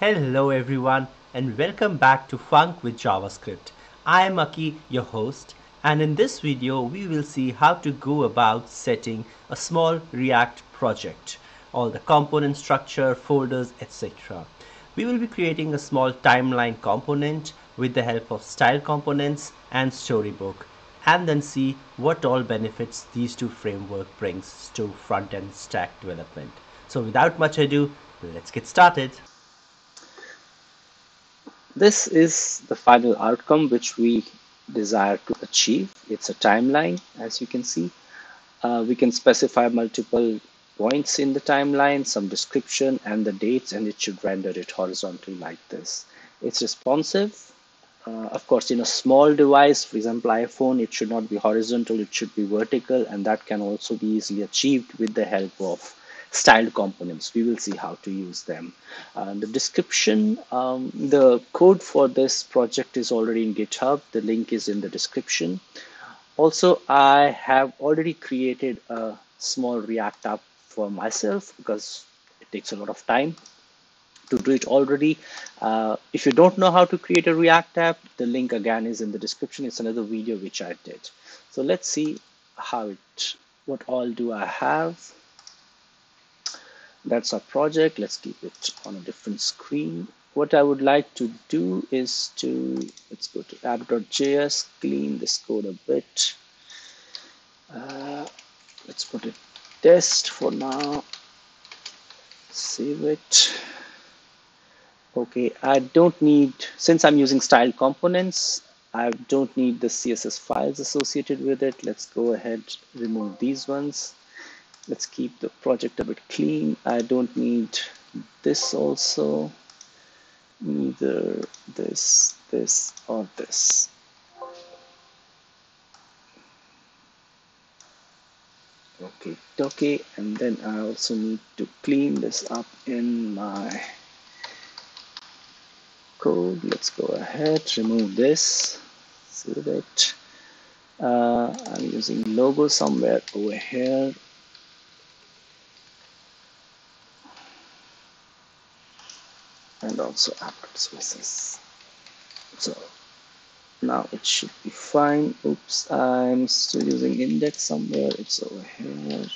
Hello everyone and welcome back to Func with JavaScript. I am Akki, your host, and in this video we will see how to go about setting a small React project, all the component structure, folders, etc. We will be creating a small timeline component with the help of style components and storybook and then see what all benefits these two framework brings to front-end stack development. So without much ado, let's get started. This is the final outcome which we desire to achieve. It's a timeline, as you can see. Uh, we can specify multiple points in the timeline, some description and the dates, and it should render it horizontally like this. It's responsive. Uh, of course, in a small device, for example, iPhone, it should not be horizontal, it should be vertical, and that can also be easily achieved with the help of styled components. We will see how to use them. Uh, the description, um, the code for this project is already in GitHub. The link is in the description. Also, I have already created a small React app for myself because it takes a lot of time to do it already. Uh, if you don't know how to create a React app, the link again is in the description. It's another video which I did. So let's see how it, what all do I have that's our project. Let's keep it on a different screen. What I would like to do is to let's go to app.js clean this code a bit. Uh, let's put it test for now. Save it. Okay I don't need since I'm using style components I don't need the CSS files associated with it. Let's go ahead remove these ones let's keep the project a bit clean. I don't need this also. Neither this this or this. Okay okay and then I also need to clean this up in my code. Let's go ahead remove this. Save it. Uh, I'm using logo somewhere over here and also App.css. So now it should be fine. Oops, I'm still using index somewhere. It's over here.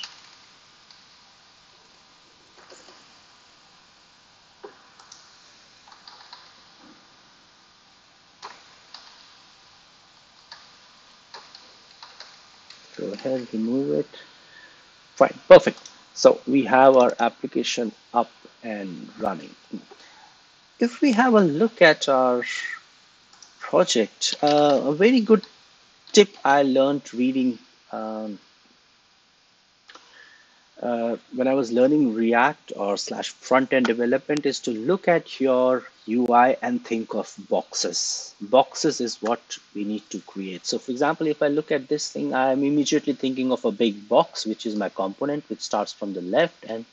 Go ahead, remove it. Fine, perfect. So we have our application up and running if we have a look at our project, uh, a very good tip I learned reading um, uh, when I was learning React or slash front end development is to look at your UI and think of boxes. Boxes is what we need to create. So for example, if I look at this thing, I'm immediately thinking of a big box, which is my component, which starts from the left and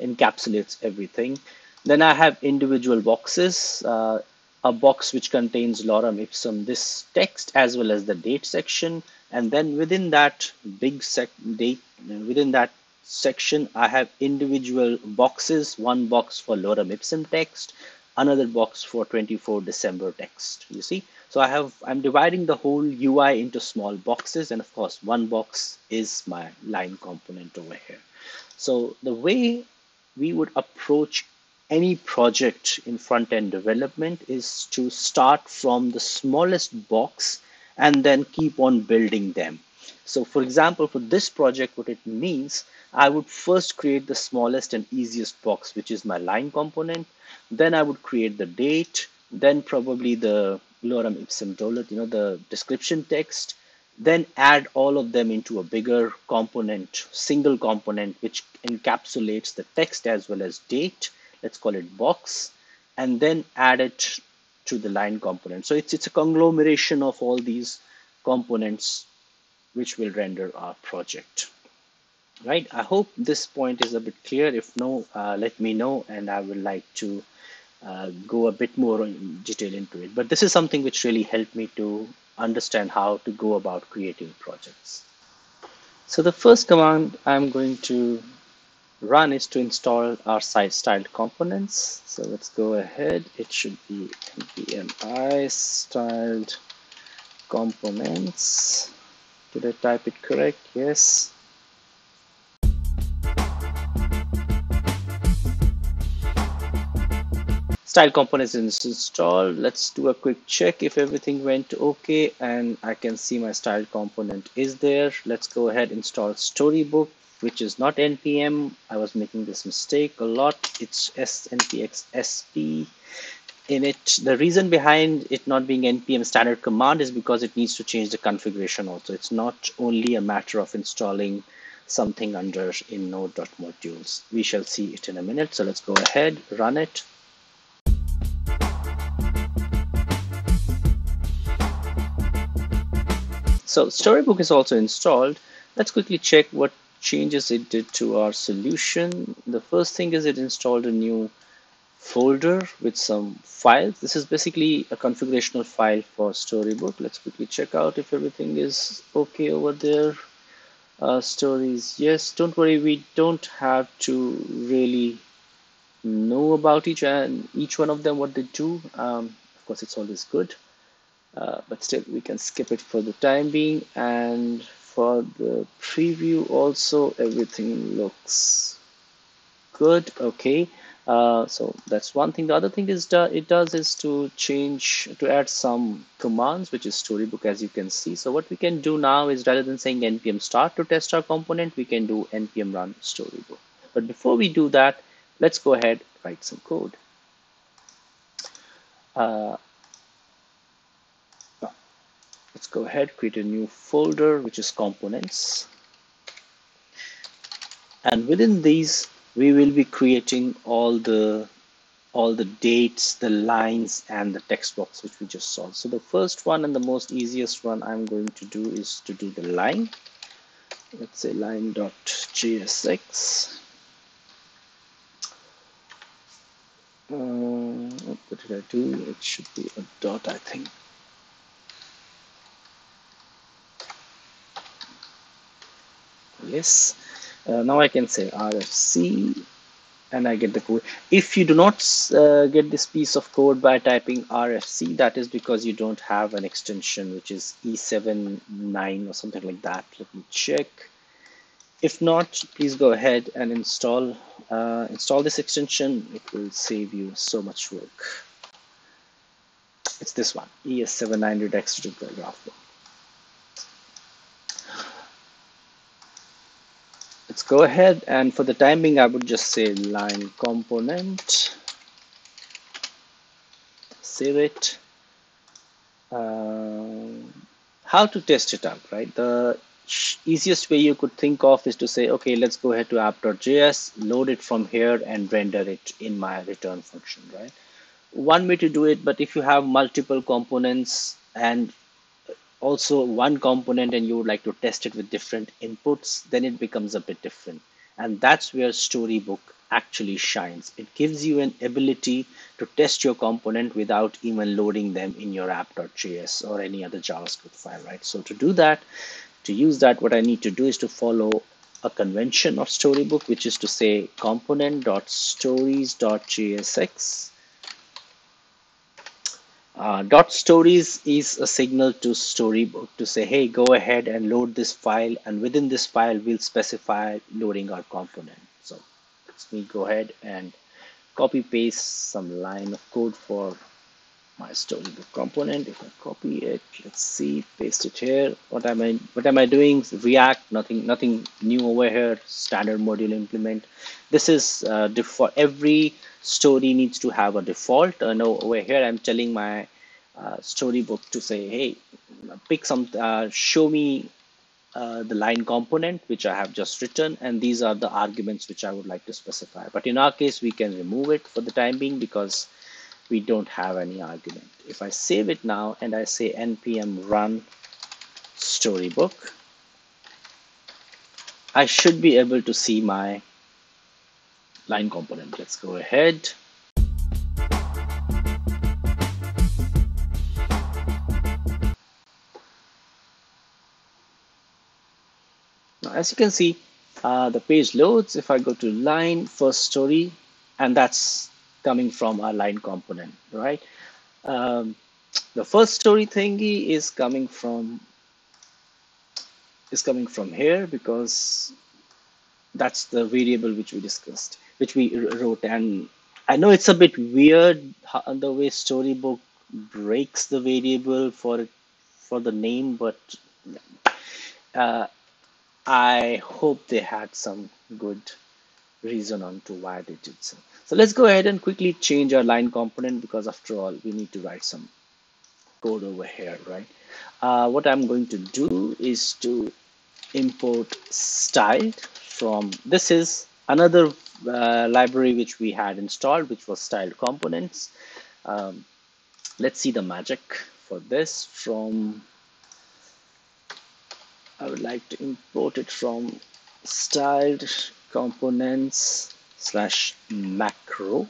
encapsulates everything. Then I have individual boxes, uh, a box which contains lorem ipsum, this text as well as the date section. And then within that big sec date, within that section, I have individual boxes, one box for lorem ipsum text, another box for 24 December text, you see. So I have, I'm dividing the whole UI into small boxes. And of course, one box is my line component over here. So the way we would approach any project in front end development is to start from the smallest box and then keep on building them. So for example, for this project, what it means, I would first create the smallest and easiest box, which is my line component. Then I would create the date, then probably the lorem ipsum dolor, you know, the description text, then add all of them into a bigger component, single component, which encapsulates the text as well as date let's call it box, and then add it to the line component. So it's, it's a conglomeration of all these components which will render our project. Right, I hope this point is a bit clear. If no, uh, let me know and I would like to uh, go a bit more in detail into it. But this is something which really helped me to understand how to go about creating projects. So the first command I'm going to run is to install our site styled components. So let's go ahead. It should be npm i styled components. Did I type it correct? Yes. style components is installed let's do a quick check if everything went okay and i can see my style component is there let's go ahead install storybook which is not npm i was making this mistake a lot. It's snpx sp in it the reason behind it not being npm standard command is because it needs to change the configuration also. It's not only a matter of installing something under in node.modules we shall see it in a minute so let's go ahead run it. So Storybook is also installed. Let's quickly check what changes it did to our solution. The first thing is it installed a new folder with some files. This is basically a configurational file for Storybook. Let's quickly check out if everything is okay over there. Uh, stories, yes, don't worry, we don't have to really know about each and each one of them, what they do. Um, of course, it's always good uh, but still we can skip it for the time being and for the preview also everything looks good okay. Uh, so that's one thing. The other thing is do, it does is to change to add some commands which is storybook as you can see. So what we can do now is rather than saying npm start to test our component we can do npm run storybook. But before we do that let's go ahead write some code. Uh, let's go ahead create a new folder which is components. And within these we will be creating all the all the dates the lines and the text box which we just saw so the first one and the most easiest one i'm going to do is to do the line. Let's say line.jsx uh, what did i do? It should be a dot i think yes. Uh, now I can say RFC and I get the code. If you do not uh, get this piece of code by typing RFC that is because you don't have an extension which is E79 or something like that. Let me check. If not please go ahead and install uh, install this extension. It will save you so much work. It's this one ES79 redux graph let's go ahead and for the timing I would just say line component save it. Uh, how to test it out right? The easiest way you could think of is to say okay let's go ahead to app.js load it from here and render it in my return function right? One way to do it but if you have multiple components and also one component and you would like to test it with different inputs, then it becomes a bit different. And that's where Storybook actually shines. It gives you an ability to test your component without even loading them in your app.js or any other JavaScript file, right? So to do that, to use that, what I need to do is to follow a convention of Storybook, which is to say component.stories.jsx uh, dot stories is a signal to storybook to say hey go ahead and load this file and within this file we'll specify loading our component. So let me go ahead and copy paste some line of code for my storybook component if i copy it let's see paste it here what am i what am i doing react nothing nothing new over here standard module implement this is uh, for every story needs to have a default. Uh, now over here, I'm telling my uh, storybook to say, hey, pick some, uh, show me uh, the line component, which I have just written, and these are the arguments which I would like to specify. But in our case, we can remove it for the time being because we don't have any argument. If I save it now and I say npm run storybook, I should be able to see my line component. Let's go ahead. Now, as you can see, Uh, the page loads. If I go to line first story, and that's coming from our line component, right? Um, the first story thingy is coming from is coming from here because that's the variable which we discussed, which we wrote. And I know it's a bit weird how, the way Storybook breaks the variable for for the name, but uh, I hope they had some good reason on to why they did so. So let's go ahead and quickly change our line component because after all, we need to write some code over here, right? Uh, what I'm going to do is to import styled from, this is another uh, library which we had installed, which was styled components. Um, let's see the magic for this from I would like to import it from styled components slash macro.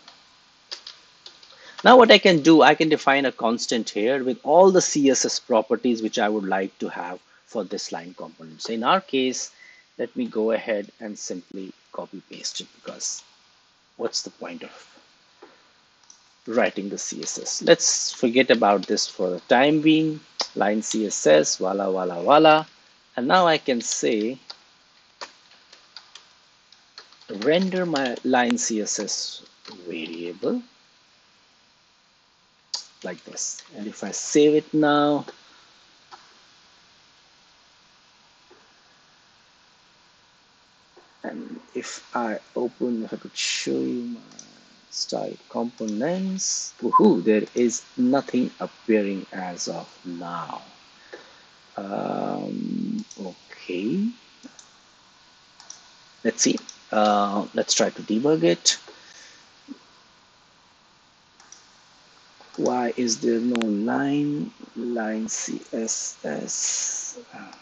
Now what I can do, I can define a constant here with all the CSS properties which I would like to have for this line component. So in our case, let me go ahead and simply copy paste it because what's the point of writing the CSS? Let's forget about this for the time being. Line CSS, voila, voila, voila. And now I can say render my line CSS variable like this. And if I save it now, and if I open, if I could show you my style components, woohoo, there is nothing appearing as of now. Um, okay. Let's see. Uh, let's try to debug it. Why is there no line? Line CSS. Uh,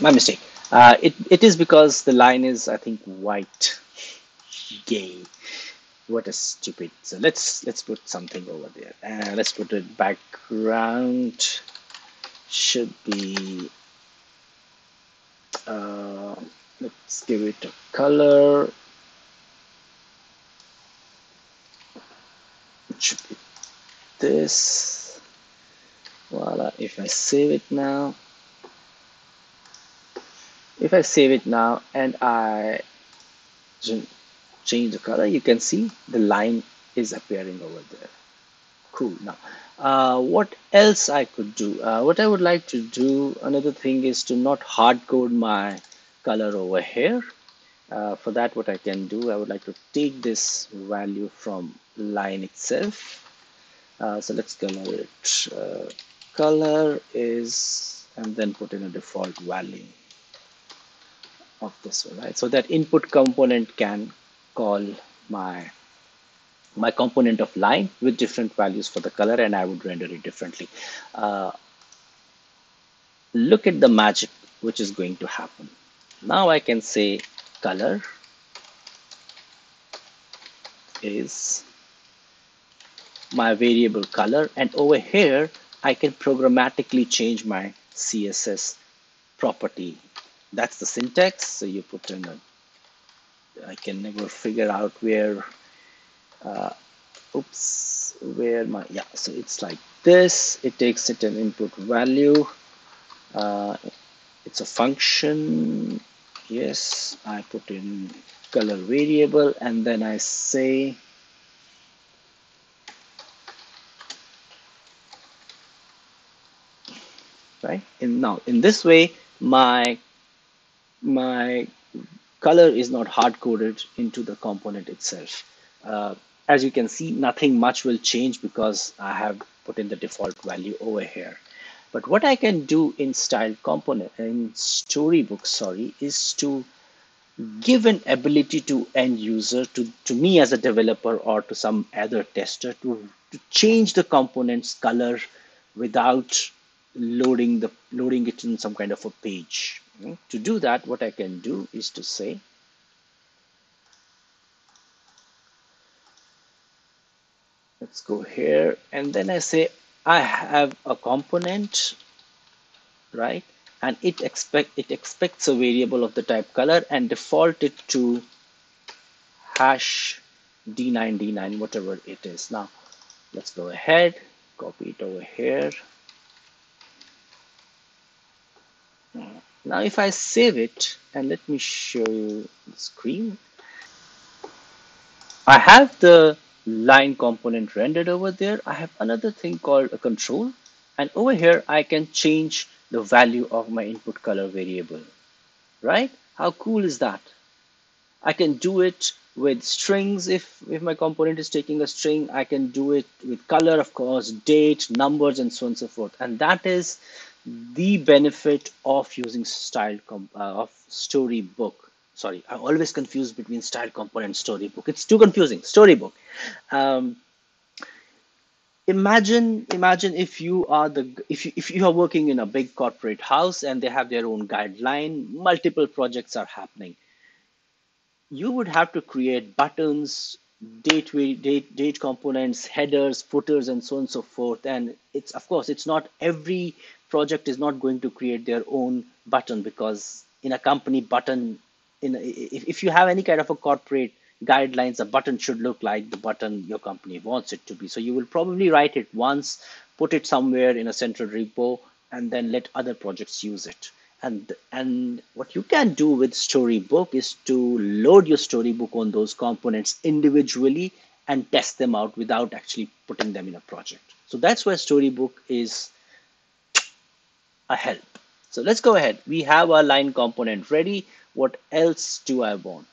my mistake. Uh, it, it is because the line is, I think, white. Gay. What a stupid. So let's let's put something over there. Uh, let's put it background should be. Uh, let's give it a color. It should be this. Voila. If I save it now, if I save it now and I change the color, you can see the line is appearing over there. Cool. Now, uh, what else I could do? Uh, what I would like to do, another thing is to not hard code my color over here. Uh, for that, what I can do, I would like to take this value from line itself. Uh, so let's color it. Uh, color is, and then put in a default value of this one, right? So that input component can call my my component of line with different values for the color and I would render it differently. Uh, look at the magic which is going to happen. Now I can say color is my variable color and over here I can programmatically change my CSS property that's the syntax so you put in a I can never figure out where uh, oops where my yeah so it's like this. It takes it an input value. Uh, it's a function. Yes I put in color variable and then I say right? And now in this way my my color is not hard coded into the component itself. Uh, as you can see, nothing much will change because I have put in the default value over here. But what I can do in style component in storybook, sorry, is to give an ability to end user to, to me as a developer or to some other tester to, to change the component's color without loading the loading it in some kind of a page. Hmm? To do that, what I can do is to say let's go here and then I say I have a component right? And it expect it expects a variable of the type color and default it to hash d9 d9 whatever it is. Now let's go ahead copy it over here now if I save it and let me show you the screen. I have the line component rendered over there. I have another thing called a control. And over here I can change the value of my input color variable. Right? How cool is that? I can do it with strings. If if my component is taking a string I can do it with color of course date numbers and so on and so forth. And that is the benefit of using style uh, of storybook. Sorry I always confuse between style component storybook. It's too confusing. Storybook. Um, imagine imagine if you are the if you, if you are working in a big corporate house and they have their own guideline multiple projects are happening. You would have to create buttons date date date components headers footers and so on and so forth. And it's of course it's not every project is not going to create their own button because in a company button in if, if you have any kind of a corporate guidelines a button should look like the button your company wants it to be. So you will probably write it once put it somewhere in a central repo and then let other projects use it. And and what you can do with storybook is to load your storybook on those components individually and test them out without actually putting them in a project. So that's where storybook is a help. So let's go ahead. We have our line component ready. What else do i want